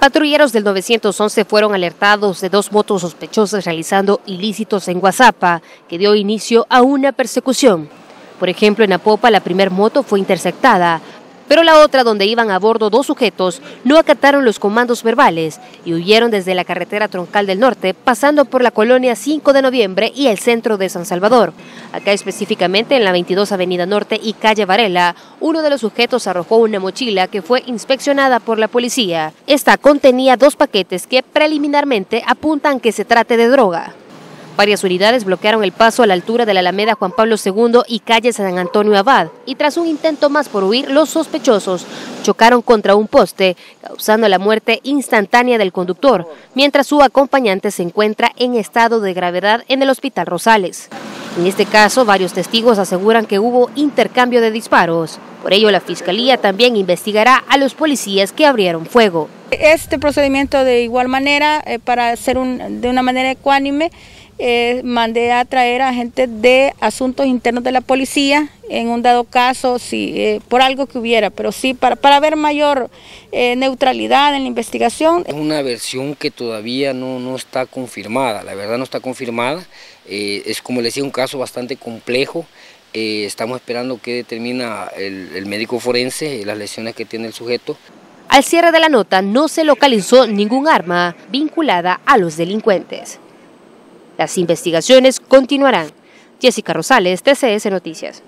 Patrulleros del 911 fueron alertados de dos motos sospechosas realizando ilícitos en Guazapa, que dio inicio a una persecución. Por ejemplo, en Apopa la primer moto fue interceptada, pero la otra, donde iban a bordo dos sujetos, no acataron los comandos verbales y huyeron desde la carretera troncal del norte, pasando por la colonia 5 de noviembre y el centro de San Salvador. Acá específicamente en la 22 Avenida Norte y calle Varela, uno de los sujetos arrojó una mochila que fue inspeccionada por la policía. Esta contenía dos paquetes que preliminarmente apuntan que se trate de droga. Varias unidades bloquearon el paso a la altura de la Alameda Juan Pablo II y calle San Antonio Abad, y tras un intento más por huir, los sospechosos chocaron contra un poste, causando la muerte instantánea del conductor, mientras su acompañante se encuentra en estado de gravedad en el Hospital Rosales. En este caso, varios testigos aseguran que hubo intercambio de disparos. Por ello, la Fiscalía también investigará a los policías que abrieron fuego. Este procedimiento de igual manera, eh, para hacer de una manera ecuánime, eh, mandé a traer a gente de asuntos internos de la policía en un dado caso, si eh, por algo que hubiera, pero sí para, para ver mayor eh, neutralidad en la investigación. Es una versión que todavía no, no está confirmada, la verdad no está confirmada, es como les decía un caso bastante complejo, estamos esperando que determina el, el médico forense las lesiones que tiene el sujeto. Al cierre de la nota no se localizó ningún arma vinculada a los delincuentes. Las investigaciones continuarán. Jessica Rosales, TCS Noticias.